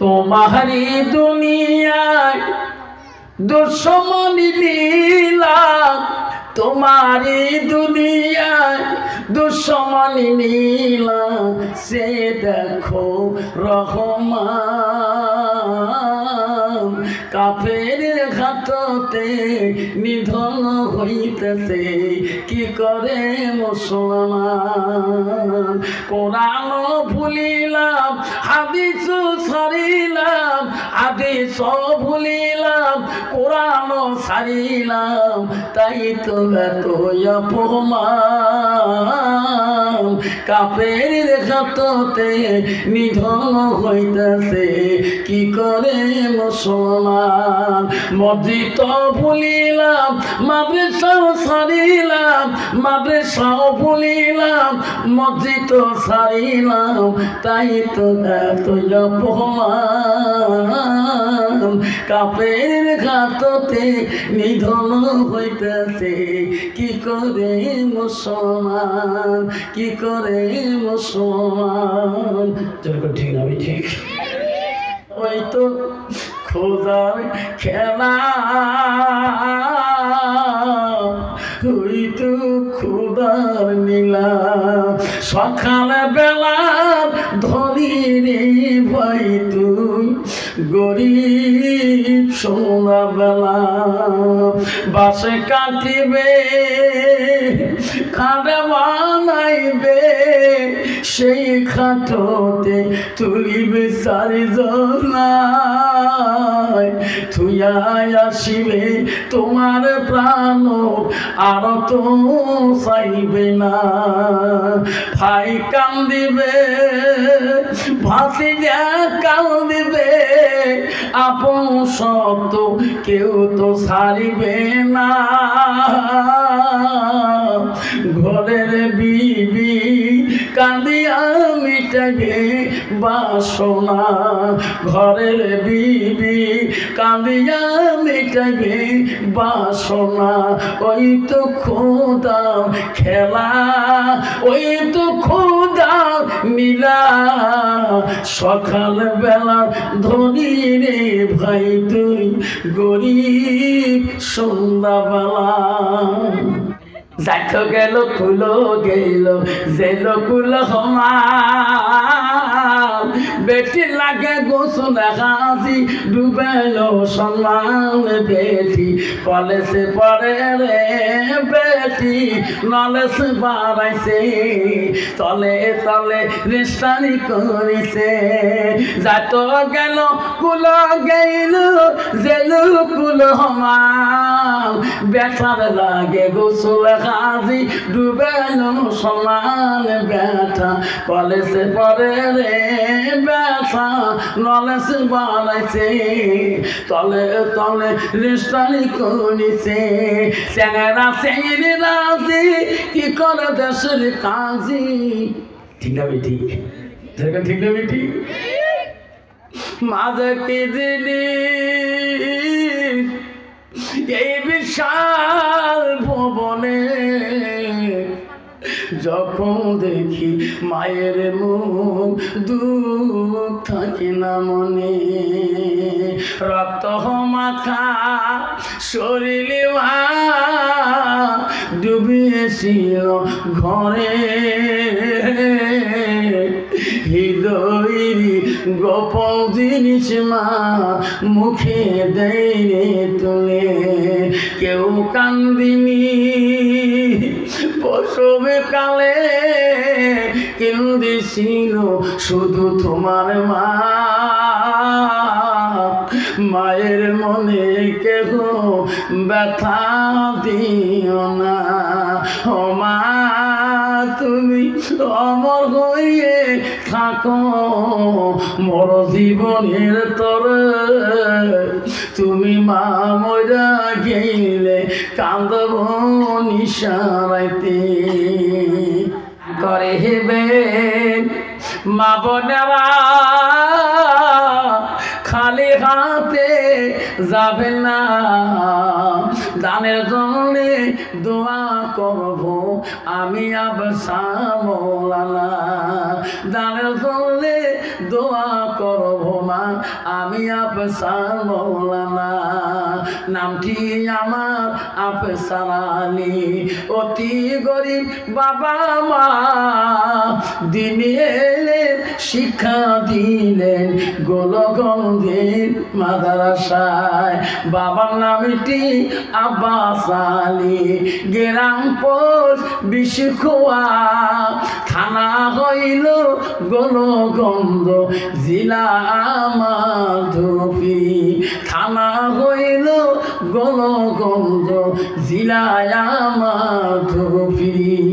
তোমারি দুনিয়ায় দুশ্মনী নীলাম। তোমারি দুনিয়ায় দুশ্মনী নীলাম। সে দেখো রহমান। কাফের ঘাততে নিধন হইতেছে। কি করে মুসলমান? কোরআন ভুলিলাম, হাদিস ছাড়িলাম, হাদিস ভুলিলাম, কোরআন ছাড়িলাম, তাই তো এত অপমান। কাপের ঘাততে নিধন হইতেছে। কি করে মুসলমান? মসজিদ ভুলিলাম মাদ্রাসাও ছাড়িলাম মাদ্রাসাও ভুলিলাম মসজিদ ছাড়িলাম তাই তো এত অপমান। কাপের ঘাততে নিধন হইতেছে, কি করে মুসলমান, কি করে মুসলমান? ঠিক আমি ঠিক। ওই তো খোদার খেলা। ওই তো খোদার নীলা। সকাল বেলা ধরি ভাই তুই গরিব সোনা বেলা বাসে কাটিবে খাটে বানাইবে সেই খাটতে তুলিবে চারিজনায় থুয়াই আসিবে তোমার প্রাণ, আর তো চাইবে না। ভাই কান্দিবে ভাতি যা কান্দিবে, আপন শব্দ কেউ তো ছাড়িবে না। ঘরের বিবি কান্দিয়া মিটাবে বাসনা, ঘরের বিবি কান্দিয়া মিটাবে বাসনা। ওই তো খোদা খেলা, ওই তো খোদা মিলা। সকাল বেলা ধনী রে ভাই, তুই গরিব সন্ধ্যাবেলা। যাইতো গেল কুলো গেল জেল কুল সমান বেটি লাগে গোসল হাজি ডুবেল সম্মান বেটি। কলেজে পড়ে রে বেটি, নলেজ বাড়াইছে, তলে তলে রেস্টারি করিছে। যাইতো গেল কুল গেল জেল কুল সমান বেটার লাগে গোসল হাজি ডুবেল সমান ব্যথা, কলেজে পড়ে রে ব্যথা বাড়াইছে তলে তলে রেস্টারি করিছে। স্যাংরা স্যাংরি রাজি, কি করে দেশের কাজী? ঠিক না বেটি? ঠিক না বেটি? মাঝে কি জিনিস যখন দেখি মায়ের মুখ দুঃখ থাকে না মনে, রক্ত মাথা শরীরে ডুবিয়েছিল ঘরে। হৃদয়ের গোপন জিনিস মা মুখে দেয় তুলে, কেউ কান্দিনি প্রসবে কালে কেন্দিছিল শুধু তোমার মা। মায়ের মনে কেহ ব্যথা দিও না। ও মা তুমি অমর হয়ে থাকো। মর জীবনের তর তুমি মা মরা গেলে কান্দব নিশারাইতে। করে হেবে মা বোনেরা হাতে যাবে না। দানের জন্য দোয়া করব আমি আবসা মৌলানা। দানের জন্য দোয়া আমি আফসার মৌলানা। নামটি আমার আফসারানি অতি গরিব বাবা মা দিনে এলে শিক্ষা দিলেন গোলগন্ধের মাদ্রাসায়। বাবার নামটি আব্বাস আলী। গেরাম পোষ বিশুখোয়া, থানা হইল গণগন্ধ জিলা মাধবী থানা হইল গণগন্ধ জিলা মাধবী